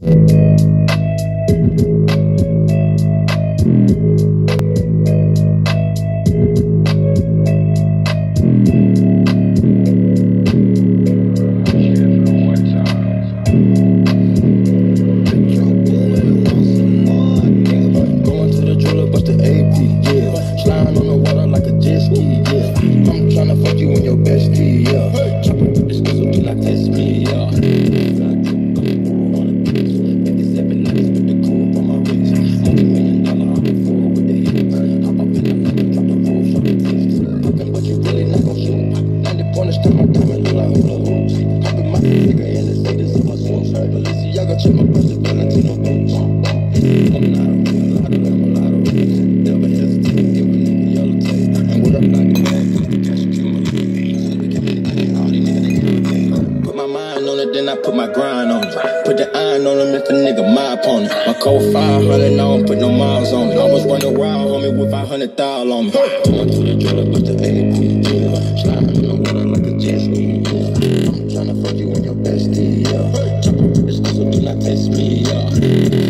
I'm fuck you and your bestie, yeah. Up with this pistol, like test me, yeah. like my. I'm not a I'm a lot of. Never hesitate. And I'm put my Put my mind on it, then I put my grind on it. Put the iron on them, if the nigga my opponent. My cold 500, I don't put no miles on it. Almost run around, homie, with 500 thou on me. The in the water like a jet ski. I'm trying to fuck you in your best deal me.